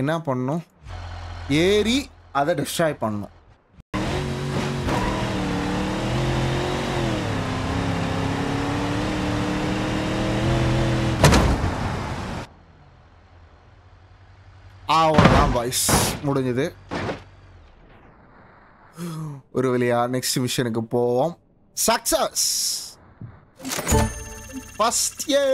என்ன பண்ணணும் ஏறி அதை டிஸ்ட்ராய் பண்ணும். அவ்வளோதான் பாய்ஸ் முடிஞ்சது. ஒரு வழியா நெக்ஸ்ட் மிஷனுக்கு போவோம். சக்சஸ் ஃபஸ்ட் ஏ